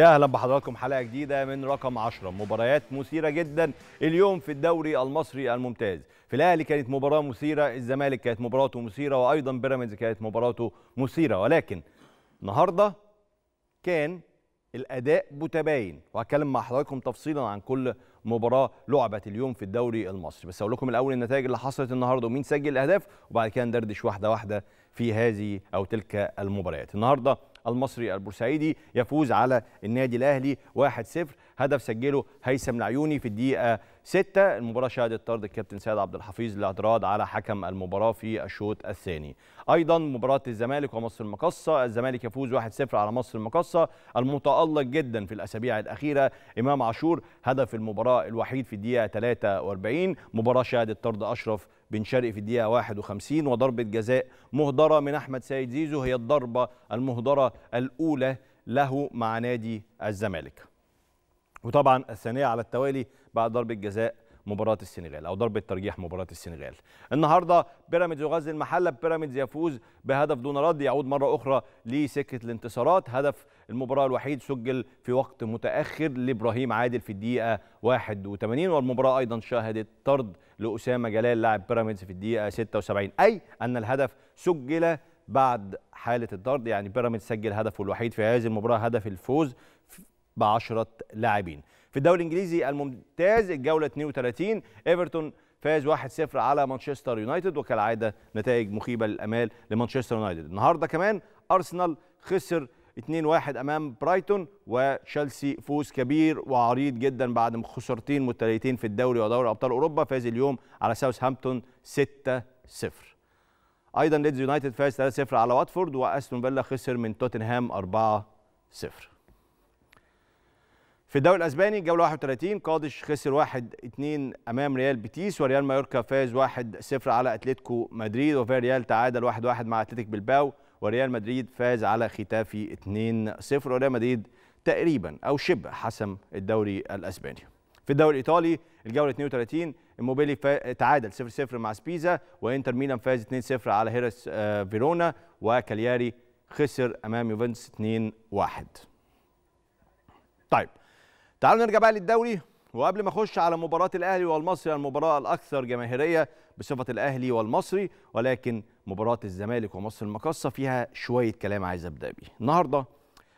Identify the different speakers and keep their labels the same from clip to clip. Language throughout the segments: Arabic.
Speaker 1: يا أهلا بحضراتكم حلقة جديدة من رقم 10 مباريات مثيرة جدا اليوم في الدوري المصري الممتاز. في الأهلي كانت مباراة مثيرة الزمالك كانت مباراته مثيرة وأيضا بيراميدز كانت مباراته مثيرة. ولكن النهارده كان الأداء متباين. وهتكلم مع حضراتكم تفصيلا عن كل مباراة لعبت اليوم في الدوري المصري. بس أقول لكم الأول النتائج اللي حصلت النهارده ومين سجل الاهداف وبعد كده ندردش واحدة واحدة في هذه أو تلك المباريات. النهارده المصري البورسعيدي يفوز على النادي الأهلي 1-0 هدف سجله هيثم العيوني في الدقيقة 6 المباراة شهدت طرد الكابتن سيد عبد الحفيظ للاعتراض على حكم المباراة في الشوط الثاني. أيضا مباراة الزمالك ومصر المقصه الزمالك يفوز 1-0 على مصر المقصه المتألق جدا في الأسابيع الأخيرة. إمام عاشور هدف المباراة الوحيد في الدقيقة 43 مباراة شهدت طرد أشرف بن شرقي في الدقيقة 51 وضربة جزاء مهدرة من أحمد سيد زيزو. هي الضربة المهدرة الأولى له مع نادي الزمالك. وطبعا الثانية على التوالي بعد ضربة جزاء مباراة السنغال أو ضربة ترجيح مباراة السنغال. النهارده بيراميدز يغزل المحلة بيراميدز يفوز بهدف دون رد يعود مرة أخرى لسكة الانتصارات، هدف المباراة الوحيد سجل في وقت متأخر لإبراهيم عادل في الدقيقة 81 والمباراة أيضا شهدت طرد لأسامة جلال لاعب بيراميدز في الدقيقة 76 أي أن الهدف سجل بعد حالة الطرد يعني بيراميدز سجل هدفه الوحيد في هذه المباراة هدف الفوز بعشرة لاعبين. في الدوري الإنجليزي الممتاز الجولة 32 إيفرتون فاز 1-0 على مانشستر يونايتد وكالعادة نتائج مخيبة للأمال لمانشستر يونايتد. النهارده كمان أرسنال خسر 2-1 أمام برايتون وتشيلسي فوز كبير وعريض جدا بعد خسارتين متتاليتين في الدوري ودوري أبطال أوروبا. فاز اليوم على ساوثهامبتون 6-0 أيضا ليدز يونايتد فاز 3-0 على واتفورد وأستون فيلا خسر من توتنهام 4-0 في الدوري الأسباني الجوله 31 قادش خسر 1 2 أمام ريال بيتيس وريال مايوركا فاز 1 0 على أتلتيكو مدريد وفيريال تعادل 1 1 مع أتلتيك بلباو وريال مدريد فاز على ختافي 2 0 وريال مدريد تقريبا أو شبه حسم الدوري الأسباني. في الدوري الإيطالي الجولة 32 إيموبيلي تعادل 0 0 مع سبيزا وإنتر ميلان فاز 2 0 على هيرس فيرونا وكالياري خسر أمام يوفنتوس 2 1 طيب تعالوا نرجع بقى للدوري. وقبل ما أخش على مباراة الأهلي والمصري المباراة الأكثر جماهيرية بصفة الأهلي والمصري ولكن مباراة الزمالك ومصر المقصه فيها شوية كلام عايز أبدأ بيه. النهارده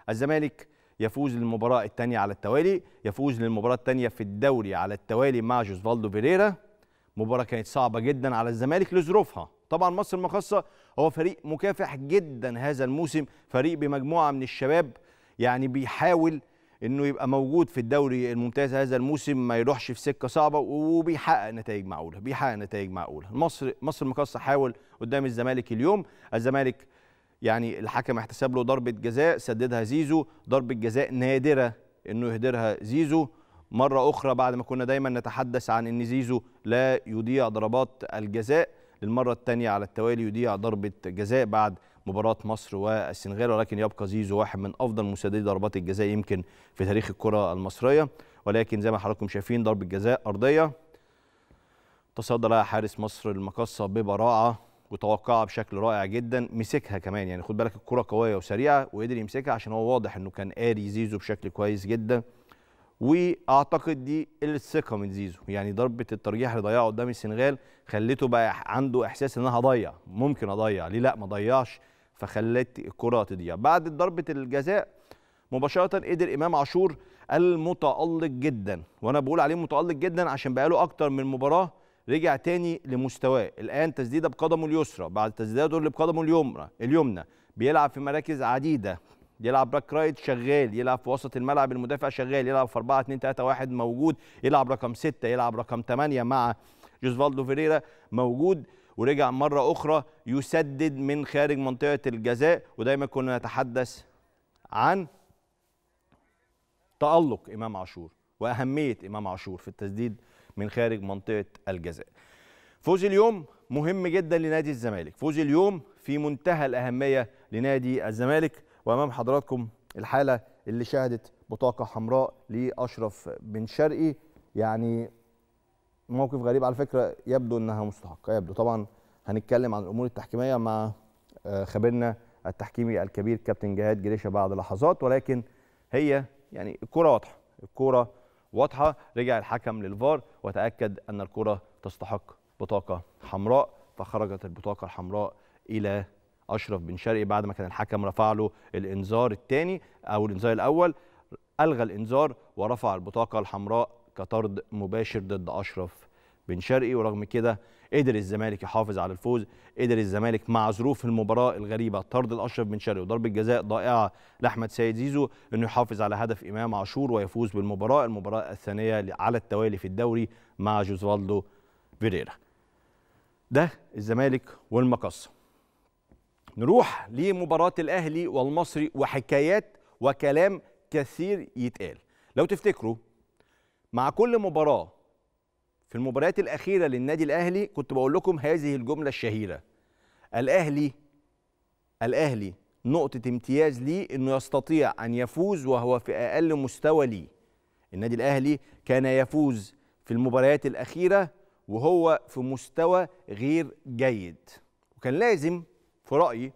Speaker 1: الزمالك يفوز للمباراة الثانية على التوالي يفوز للمباراة الثانية في الدوري على التوالي مع جوزفالدو فيريرا. مباراة كانت صعبة جدا على الزمالك لظروفها. طبعا مصر المقصه هو فريق مكافح جدا هذا الموسم فريق بمجموعة من الشباب يعني بيحاول إنه يبقى موجود في الدوري الممتاز هذا الموسم ما يروحش في سكة صعبة وبيحقق نتائج معقولة بيحقق نتائج معقولة. مصر مصر المقاصه حاول قدام الزمالك اليوم. الزمالك يعني الحكم احتسب له ضربة جزاء سددها زيزو ضربة جزاء نادرة إنه يهدرها زيزو. مرة أخرى بعد ما كنا دايما نتحدث عن إن زيزو لا يضيع ضربات الجزاء للمرة الثانية على التوالي يضيع ضربة جزاء بعد مباراة مصر والسنغال ولكن يبقى زيزو واحد من أفضل مسددي ضربات الجزاء يمكن في تاريخ الكرة المصرية. ولكن زي ما حضراتكم شايفين ضربة جزاء أرضية. تصدى لها حارس مصر المقصة ببراعة وتوقعها بشكل رائع جدا. مسكها كمان يعني خد بالك الكرة قوية وسريعة وقدر يمسكها عشان هو واضح إنه كان قاري زيزو بشكل كويس جدا. وأعتقد دي قلة ثقة من زيزو يعني ضربة الترجيح اللي ضيعها قدام السنغال خلته بقى عنده إحساس إن أنا هضيع ممكن أضيع ليه لأ؟ ما ضيعش. فخلت الكرة تضيع. بعد ضربة الجزاء مباشرة قدر إمام عاشور المتألق جدا. وأنا بقول عليه متألق جدا عشان بقاله أكتر من مباراة رجع تاني لمستواه. الآن تسديدة بقدمه اليسرى. بعد تسديداته اللي بقدمه اليمنى اليمنى. بيلعب في مراكز عديدة. يلعب back right شغال. يلعب في وسط الملعب المدافع شغال. يلعب في 4 2 3 1 موجود. يلعب رقم 6 يلعب رقم 8 مع جيزفالدو فيريرا. موجود. ورجع مرة أخرى يسدد من خارج منطقة الجزاء ودايما كنا نتحدث عن تألق إمام عاشور وأهمية إمام عاشور في التسديد من خارج منطقة الجزاء. فوز اليوم مهم جدا لنادي الزمالك. فوز اليوم في منتهى الأهمية لنادي الزمالك. وأمام حضراتكم الحالة اللي شهدت بطاقة حمراء لأشرف بن شرقي يعني موقف غريب على فكرة يبدو أنها مستحقة يبدو. طبعا هنتكلم عن الأمور التحكيمية مع خبيرنا التحكيمي الكبير كابتن جهاد جريشة بعد لحظات ولكن هي يعني الكورة واضحة الكورة واضحة. رجع الحكم للفار وتأكد أن الكره تستحق بطاقة حمراء فخرجت البطاقة الحمراء إلى أشرف بن شرقي بعد ما كان الحكم رفع له الإنذار الثاني أو الإنذار الأول ألغى الإنذار ورفع البطاقة الحمراء كطرد مباشر ضد أشرف بن شرقي ورغم كده قدر الزمالك يحافظ على الفوز قدر الزمالك مع ظروف المباراة الغريبة طرد الأشرف بن شرقي وضربة جزاء ضائعة لأحمد سيد زيزو إنه يحافظ على هدف إمام عاشور ويفوز بالمباراة المباراة الثانية على التوالي في الدوري مع جوزفالدو فيريرا. ده الزمالك والمقصه نروح لمباراة الأهلي والمصري وحكايات وكلام كثير يتقال. لو تفتكروا مع كل مباراة في المباريات الأخيرة للنادي الأهلي كنت بقول لكم هذه الجملة الشهيرة. الأهلي الأهلي نقطة امتياز ليه إنه يستطيع أن يفوز وهو في أقل مستوى ليه. النادي الأهلي كان يفوز في المباريات الأخيرة وهو في مستوى غير جيد. وكان لازم في رأيي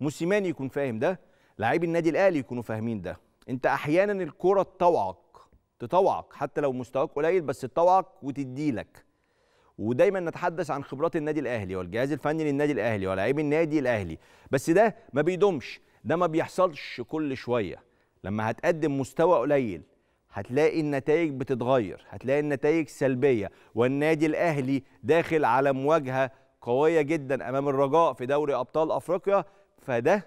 Speaker 1: موسيماني يكون فاهم ده لاعبي النادي الأهلي يكونوا فاهمين ده. أنت أحيانا الكرة تطوعك تطوعك حتى لو مستواك قليل بس تطوعك وتديلك. ودايما نتحدث عن خبرات النادي الأهلي والجهاز الفني للنادي الأهلي ولاعيبي النادي الأهلي. بس ده ما بيدومش ده ما بيحصلش كل شوية. لما هتقدم مستوى قليل هتلاقي النتائج بتتغير هتلاقي النتائج سلبية. والنادي الأهلي داخل على مواجهة قوية جدا أمام الرجاء في دوري أبطال أفريقيا فده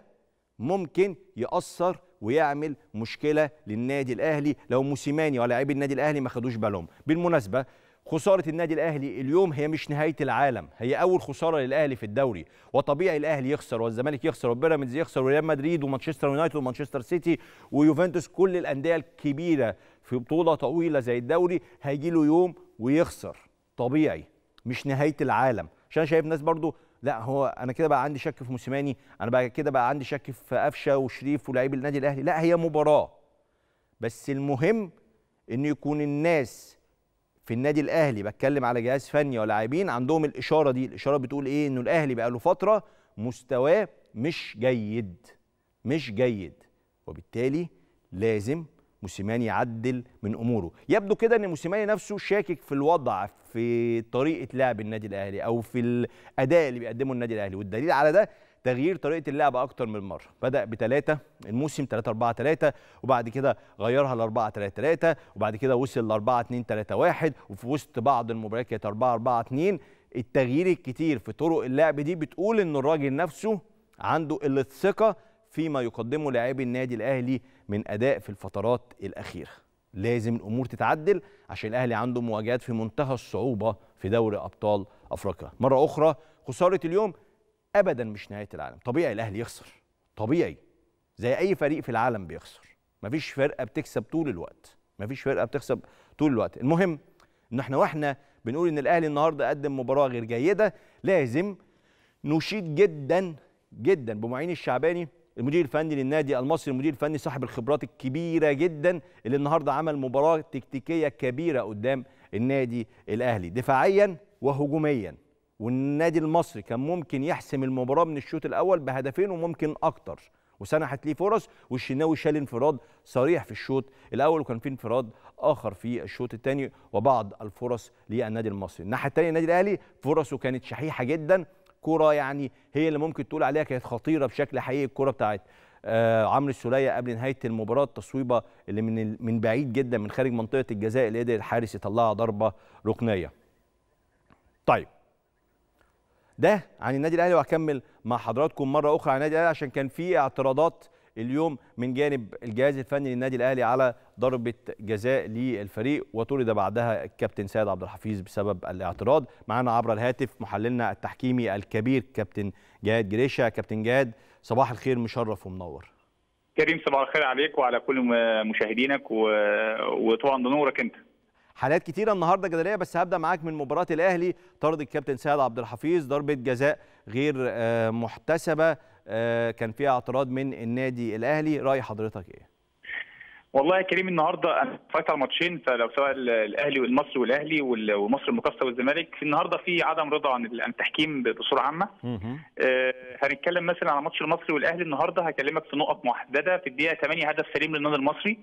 Speaker 1: ممكن يأثر ويعمل مشكلة للنادي الأهلي لو موسيماني ولاعبي النادي الأهلي ما خدوش بالهم. بالمناسبة خسارة النادي الأهلي اليوم هي مش نهاية العالم هي أول خسارة للأهلي في الدوري. وطبيعي الأهلي يخسر والزمالك يخسر وبيراميدز يخسر وريال مدريد ومانشستر يونايتد ومانشستر سيتي ويوفنتوس كل الأندية الكبيرة في بطولة طويلة زي الدوري هيجي له يوم ويخسر. طبيعي مش نهاية العالم. عشان شايف ناس برضو لا هو أنا كده بقى عندي شك في موسيماني أنا بقى كده بقى عندي شك في قفشه وشريف ولاعيب النادي الأهلي. لا هي مباراة. بس المهم إن يكون الناس في النادي الأهلي بتكلم على جهاز فني ولاعبين عندهم الإشارة دي. الإشارة بتقول إيه؟ إنه الأهلي بقى له فترة مستواه مش جيد مش جيد. وبالتالي لازم موسيماني يعدل من أموره. يبدو كده إن موسيماني نفسه شاكك في الوضع في طريقة لعب النادي الأهلي أو في الأداء اللي بيقدمه النادي الأهلي. والدليل على ده تغيير طريقة اللعب أكتر من مرة. بدأ بثلاثه الموسم 3 4 3 وبعد كده غيرها ل 4 3 3 وبعد كده وصل ل 4 2 3 1 وفي وسط بعض المباريات كانت 4 4 2 التغيير الكتير في طرق اللعب دي بتقول إن الراجل نفسه عنده قله فيما يقدمه لاعبي النادي الأهلي من أداء في الفترات الأخيرة. لازم الأمور تتعدل عشان الأهلي عنده مواجهات في منتهى الصعوبة في دوري أبطال أفريقيا. مرة أخرى خسارة اليوم ابدا مش نهاية العالم. طبيعي الأهلي يخسر. طبيعي. زي أي فريق في العالم بيخسر. مفيش فرقة بتكسب طول الوقت. مفيش فرقة بتكسب طول الوقت. المهم إن إحنا وإحنا بنقول إن الأهلي النهارده قدم مباراة غير جيدة لازم نشيد جدا جدا بمعين الشعباني المدير الفني للنادي المصري المدير الفني صاحب الخبرات الكبيرة جدا اللي النهارده عمل مباراة تكتيكية كبيرة قدام النادي الأهلي دفاعيا وهجوميا. والنادي المصري كان ممكن يحسم المباراة من الشوط الأول بهدفين وممكن أكتر. وسنحت ليه فرص والشناوي شال انفراد صريح في الشوط الأول وكان في انفراد آخر في الشوط الثاني وبعض الفرص للنادي المصري. الناحية الثانية النادي الأهلي فرصه كانت شحيحة جدا كرة يعني هي اللي ممكن تقول عليها كانت خطيرة بشكل حقيقي الكرة بتاعت آه عمرو السولية قبل نهاية المباراة التصويبة اللي من من بعيد جدا من خارج منطقة الجزاء اللي قدر الحارس يطلعها ضربة ركنية. طيب ده عن النادي الأهلي وهكمل مع حضراتكم مرة أخرى عن النادي الأهلي عشان كان في اعتراضات اليوم من جانب الجهاز الفني للنادي الأهلي على ضربة جزاء للفريق. وطرد بعدها الكابتن سيد عبد الحفيظ بسبب الاعتراض. معنا عبر الهاتف محللنا التحكيمي الكبير كابتن جهاد جريشة. كابتن جهاد صباح الخير مشرف ومنور.
Speaker 2: كريم صباح الخير عليك وعلى كل مشاهدينك و... وطبعا بنورك انت.
Speaker 1: حالات كتيرة النهارده جدلية بس هبدأ معاك من مباراة الأهلي طرد الكابتن سيد عبد الحفيظ ضربة جزاء غير محتسبة. كان فيها اعتراض من النادي الأهلي. رأي حضرتك إيه؟
Speaker 2: والله يا كريم النهارده أنا اتفرجت على الماتشين فلو سواء الأهلي والمصري والأهلي ومصر المقاصه والزمالك في النهارده في عدم رضا عن التحكيم بصورة عامة. آه هنتكلم مثلا على ماتش المصري والأهلي النهارده هكلمك في نقط محددة. في الدقيقة 8 هدف سليم للنادي المصري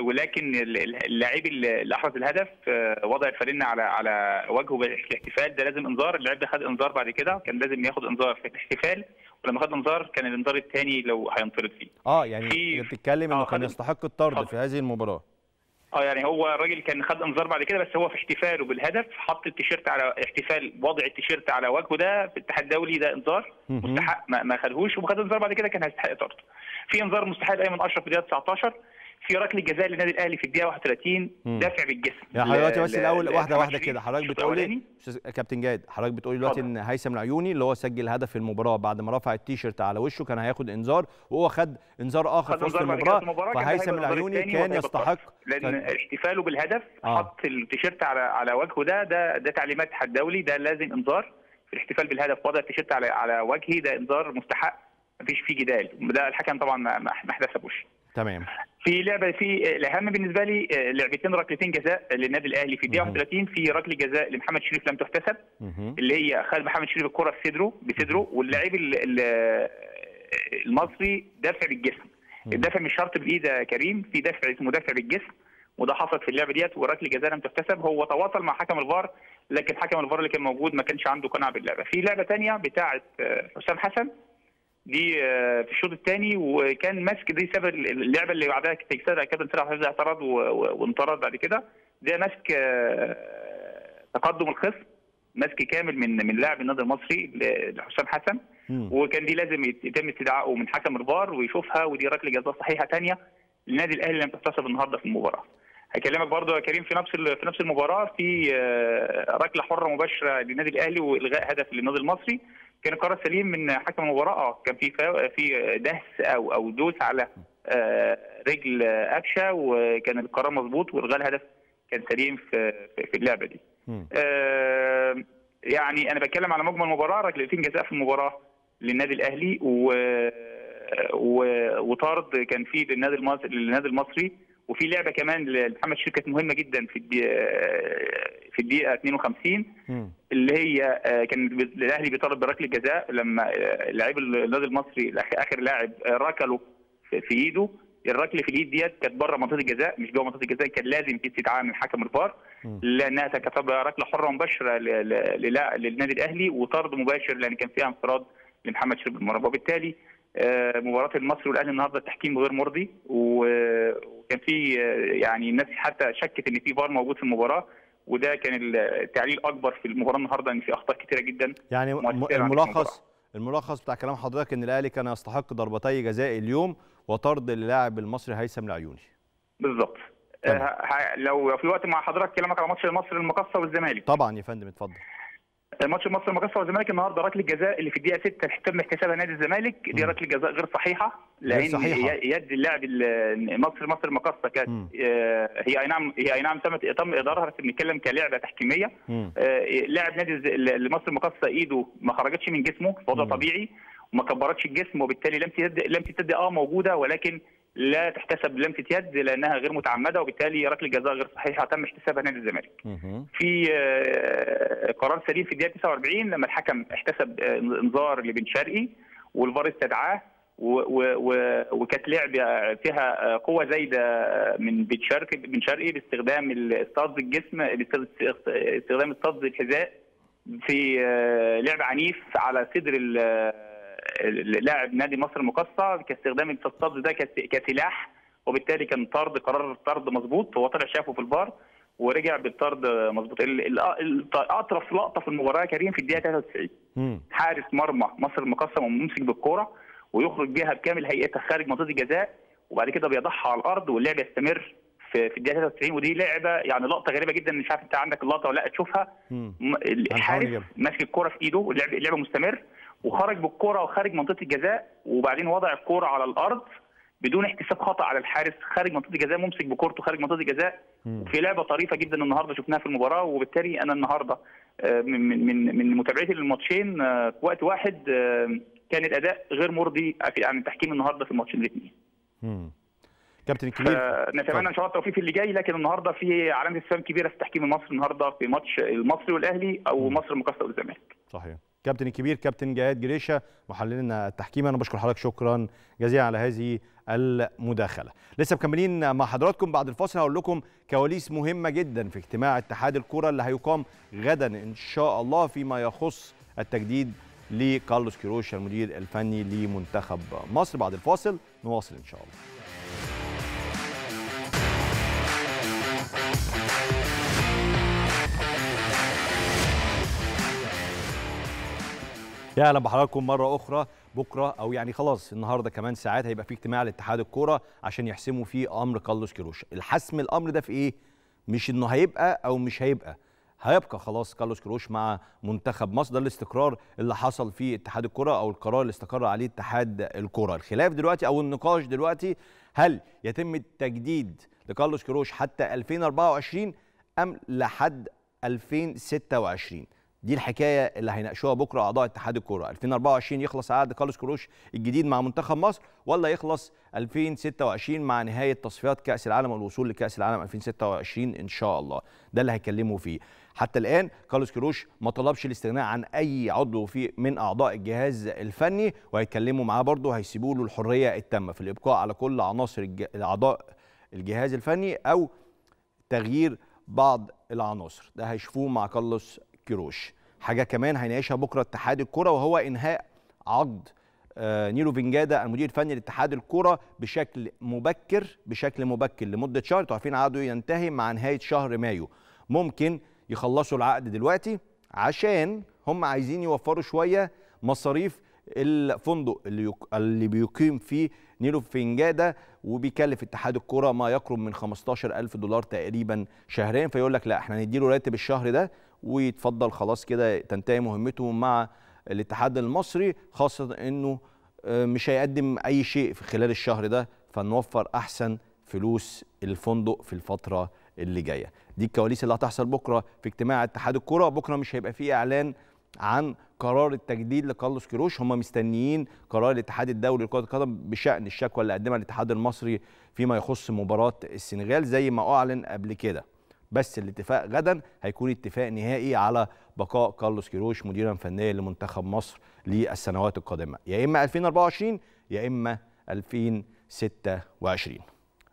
Speaker 2: ولكن ال- اللاعب اللي أحرز الهدف آه، وضع الفانلة على على وجهه بالاحتفال ده لازم إنذار. اللاعب ده خد إنذار بعد كده كان لازم ياخد إنذار في الاحتفال. ولما خد انذار كان الانذار الثاني لو هينطرد فيه
Speaker 1: آه يعني
Speaker 2: في-
Speaker 1: بتتكلم إنه
Speaker 2: آه،
Speaker 1: كان يستحق الطرد
Speaker 2: اتفضل.
Speaker 1: في هذه المباراة
Speaker 2: آه يعني هو الراجل كان خد انذار بعد كده بس هو في احتفاله بالهدف حط التيشيرت على احتفال وضع التيشيرت على وجهه ده في الاتحاد الدولي ده انذار. مستحق ما, ما خدهوش وخد انذار بعد كده كان هيستحق طرد في انذار مستحق لايمن أشرف في الدقيقه 19 في ركله جزاء للنادي الأهلي في الدقيقة 31
Speaker 1: مم.
Speaker 2: دافع بالجسم
Speaker 1: يا حضرتك بس
Speaker 2: الأول
Speaker 1: واحدة
Speaker 2: واحدة
Speaker 1: كده. حضرتك
Speaker 2: الشوط
Speaker 1: بتقول لي
Speaker 2: الأولاني.
Speaker 1: أستاذ كابتن جاد حضرتك بتقول دلوقتي. إن هيثم العيوني اللي هو سجل هدف في المباراة بعد ما رفع التيشيرت على وشه كان هياخد إنذار وهو خد إنذار
Speaker 2: آخر
Speaker 1: في وسط
Speaker 2: المباراة.
Speaker 1: فهيثم العيوني كان يستحق. لأن
Speaker 2: احتفاله بالهدف
Speaker 1: آه.
Speaker 2: حط التيشيرت على على وجهه ده ده ده تعليمات الاتحاد الدولي ده لازم إنذار. في الاحتفال بالهدف وضع التيشيرت على على وجهي ده إنذار مستحق. مفيش فيه جدال. ده الحكم طبعا ما حدثبوش
Speaker 1: تمام.
Speaker 2: في لعبة في الأهم بالنسبة لي آه، لعبتين ركلتين جزاء للنادي الأهلي في الدقيقة
Speaker 1: مهم.
Speaker 2: 31 في ركلة جزاء لمحمد شريف لم تحتسب. اللي هي خد محمد شريف الكرة في صدره بصدره واللاعب ال- ال- المصري دافع بالجسم الدافع مش شرط بالايد يا كريم في دافع اسمه دافع بالجسم وده حصل في اللعبة ديت وركلة جزاء لم تحتسب. هو تواصل مع حكم الفار لكن حكم الفار اللي كان موجود ما كانش عنده قناعة باللعبة. في لعبة ثانية بتاعه آه، حسام حسن. دي آه، في الشوط الثاني وكان ماسك دي سبب اللعبة اللي بعدها كابتن كابتن سيد العزيز اعترض وانطرد بعد كده ده ماسك آه، تقدم الخصم ماسك كامل من من لاعب النادي المصري لحسام حسن. وكان دي لازم يت- يتم استدعائه من حكم الفار ويشوفها ودي ركلة جزاء صحيحة ثانية للنادي الأهلي لم تحتسب النهارده في المباراة. هكلمك برضه يا كريم في نفس في نفس المباراة في آه، ركلة حرة مباشرة للنادي الأهلي والغاء هدف للنادي المصري كان قرار سليم من حكم المباراه آه كان في في دهس أو أو دوس على آه، رجل قفشه وكان القرار مظبوط والغاء الهدف كان سليم في في- في اللعبة دي. آه، يعني أنا بتكلم على مجمل المباراه ركلتين جزاء في المباراة للنادي الأهلي و... و... وطرد كان فيه للنادي المصري للنادي المصري وفي لعبة كمان لمحمد كانت مهمة جدا في في الدقيقة 52
Speaker 1: مم.
Speaker 2: اللي هي آه، كان الأهلي بيطالب بركلة جزاء لما آه، لاعب النادي المصري آخر لاعب آه، ركله في إيده الركلة في الإيد ديت كانت بره منطقة الجزاء مش جوه منطقة الجزاء كان لازم في استدعاء من حكم الفار. لانها كانت ركلة حرة مباشرة للنادي الأهلي وطرد مباشر لأن كان فيها انفراد لمحمد شريف بالمرمى وبالتالي مباراة المصري والأهلي النهارده التحكيم غير مرضي وكان في يعني الناس حتى شكت إن في فار موجود في المباراة وده كان التعليل الأكبر في المباراة النهارده إن في أخطاء كتيرة جدا
Speaker 1: يعني الملخص الملخص بتاع كلام حضرتك إن الأهلي كان يستحق ضربتي جزاء اليوم وطرد اللاعب المصري هيثم العيوني.
Speaker 2: بالظبط. آه، لو في وقت مع حضرتك كلامك على ماتش مصر المقصه والزمالك.
Speaker 1: طبعا يا فندم اتفضل.
Speaker 2: ماتش مصر المقصه والزمالك النهارده ركلة جزاء اللي في الدقيقة 6 تم احتسابها نادي الزمالك دي. ركلة جزاء غير
Speaker 1: صحيحة
Speaker 2: لأن
Speaker 1: صحيحة.
Speaker 2: يد اللاعب ال- مصر مصر المقصه كانت. آه، هي أي نعم هي أي نعم تم تم إدارها بس بنتكلم كلعبة
Speaker 1: تحكيمية.
Speaker 2: آه، لاعب نادي مصر المقصه إيده ما خرجتش من جسمه وضع. طبيعي وما كبرتش الجسم وبالتالي لم تيد لم تتد آه موجودة ولكن لا تحتسب لمسه يد لأنها غير متعمدة وبالتالي ركلة جزاء غير صحيحة تم احتسابها نادي الزمالك. في آه، قرار سليم في الدقيقة 49 لما الحكم احتسب آه، انذار لبن شرقي والفار استدعاه وكانت لعبة فيها آه، قوة زايدة من بن شرقي بن شرقي باستخدام الاصطاد الجسم باست- استخدام اصطاد الحذاء في لعب عنيف على صدر لاعب نادي مصر المقصة كاستخدام الاصطاد ده كس- كسلاح وبالتالي كان طرد قرار الطرد مظبوط هو طلع شافه في الفار ورجع بالطرد مظبوط. ال- أطرف لقطة في المباراة كريم في الدقيقة 93
Speaker 1: مم.
Speaker 2: حارس مرمى مصر المقصة ممسك بالكورة ويخرج بيها بكامل هيئتها خارج منطقة الجزاء وبعد كده بيضعها على الأرض واللعب يستمر في في الدقيقة 93 ودي لعبة يعني لقطة غريبة جدا مش عارف أنت عندك اللقطة ولا لأ تشوفها. الحارس. ماسك الكورة في إيده واللعب اللعبه مستمر. وخرج بالكوره وخارج منطقة الجزاء وبعدين وضع الكوره على الأرض بدون احتساب خطأ على الحارس خارج منطقة الجزاء ممسك بكورته خارج منطقة الجزاء. في لعبة طريفة جدا النهارده شفناها في المباراة وبالتالي أنا النهارده آه، من من من متابعتي للماتشين آه، في وقت واحد آه، كان الأداء غير مرضي في- عن التحكيم النهارده في الماتشين الاثنين.
Speaker 1: كابتن الكبير
Speaker 2: نتمنى إن شاء الله التوفيق في اللي جاي لكن النهارده في علامة استفهام كبيرة في التحكيم المصري النهارده في ماتش المصري والأهلي
Speaker 1: أو.
Speaker 2: مصر المقصه والزمالك
Speaker 1: صحيح كابتن الكبير كابتن جهاد جريشة محللنا التحكيمي أنا بشكر حضرتك شكرا جزيلا على هذه المداخلة. لسه مكملين مع حضراتكم بعد الفاصل. هقول لكم كواليس مهمة جدا في اجتماع اتحاد الكرة اللي هيقام غدا إن شاء الله فيما يخص التجديد لكارلوس كيروش المدير الفني لمنتخب مصر. بعد الفاصل نواصل إن شاء الله. يا أهلا بحضراتكم مرة أخرى. بكرة أو يعني خلاص النهارده كمان ساعات هيبقى في اجتماع لاتحاد الكورة عشان يحسموا فيه أمر كارلوس كيروش. الحسم الأمر ده في إيه؟ مش إنه هيبقى أو مش هيبقى. هيبقى خلاص كارلوس كيروش مع منتخب مصر. ده الاستقرار اللي حصل في اتحاد الكره أو القرار اللي استقر عليه اتحاد الكره الخلاف دلوقتي أو النقاش دلوقتي هل يتم التجديد لكارلوس كيروش حتى 2024 أم لحد 2026 دي الحكاية اللي هيناقشوها بكرة أعضاء اتحاد الكورة. 2024 يخلص عقد كارلوس كروش الجديد مع منتخب مصر ولا يخلص 2026 مع نهاية تصفيات كأس العالم والوصول لكأس العالم 2026 إن شاء الله. ده اللي هيكلموا فيه. حتى الآن كارلوس كروش ما طلبش الاستغناء عن أي عضو في من أعضاء الجهاز الفني وهيتكلموا معاه برضه هيسيبوا له الحرية التامة في الإبقاء على كل عناصر. اعضاء الجهاز الفني أو تغيير بعض العناصر. ده هيشوفوه مع كارلوس كيروش. حاجة كمان هيناقشها بكرة اتحاد الكره وهو إنهاء عقد آه نيرو فينجادا المدير الفني لاتحاد الكره بشكل مبكر بشكل مبكر لمدة شهر. أنتوا عارفين عقده ينتهي مع نهاية شهر مايو. ممكن يخلصوا العقد دلوقتي عشان هم عايزين يوفروا شوية مصاريف الفندق اللي يق... اللي بيقيم فيه نيرو فينجادا وبيكلف اتحاد الكره ما يقرب من 15000 دولار تقريبا شهريا. فيقول لك لا إحنا نديله راتب الشهر ده ويتفضل خلاص كده تنتهي مهمته مع الاتحاد المصري خاصة إنه مش هيقدم أي شيء في خلال الشهر ده فنوفر أحسن فلوس الفندق في الفترة اللي جاية. دي الكواليس اللي هتحصل بكرة في اجتماع اتحاد الكرة بكرة مش هيبقى فيه إعلان عن قرار التجديد لكارلوس كيروش. هم مستنيين قرار الاتحاد الدولي لكرة القدم بشأن الشكوى اللي قدمها الاتحاد المصري فيما يخص مباراة السنغال زي ما أعلن قبل كده. بس الاتفاق غدا هيكون اتفاق نهائي على بقاء كارلوس كيروش مديرا فنيا لمنتخب مصر للسنوات القادمة. يا إما 2024 يا إما 2026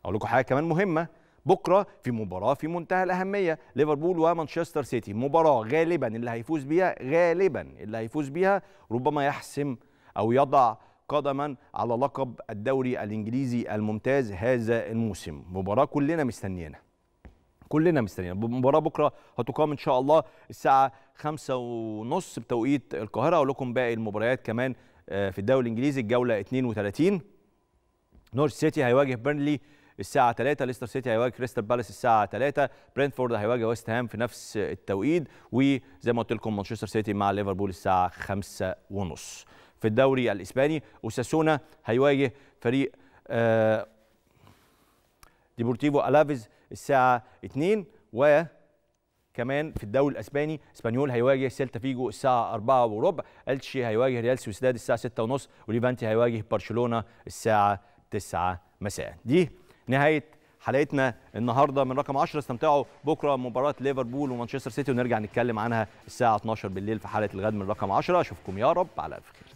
Speaker 1: أقول لكم حاجة كمان مهمة بكرة في مباراة في منتهى الأهمية ليفربول ومانشستر سيتي. مباراة غالبا اللي هيفوز بيها غالبا اللي هيفوز بيها ربما يحسم أو يضع قدما على لقب الدوري الإنجليزي الممتاز هذا الموسم. مباراة كلنا مستنيينها. كلنا مستنيين. المباراه بكرة هتقام إن شاء الله الساعة خمسة ونص بتوقيت القاهرة أقول لكم باقي المباريات كمان في الدوري الإنجليزي الجولة 32 نورويتش سيتي هيواجه بيرنلي الساعة 3 ليستر سيتي هيواجه كريستال بالاس الساعة 3 برينتفورد هيواجه ويست هام في نفس التوقيت وزي ما قلت لكم مانشستر سيتي مع ليفربول الساعة 5 ونص. في الدوري الإسباني أوساسونا هيواجه فريق آه ديبورتيفو ألافيز الساعة 2 وكمان في الدوري الأسباني إسبانيول هيواجه سيلتا فيغو الساعة 4 وربع ألتشي هيواجه ريال سوسيداد الساعة 6 ونص وليفانتي هيواجه برشلونة الساعة 9 مساء. دي نهاية حلقتنا النهارده من رقم 10 استمتعوا بكرة مباراة ليفربول ومانشستر سيتي ونرجع نتكلم عنها الساعة 12 بالليل في حلقة الغد من رقم 10 أشوفكم يا رب على الف خير.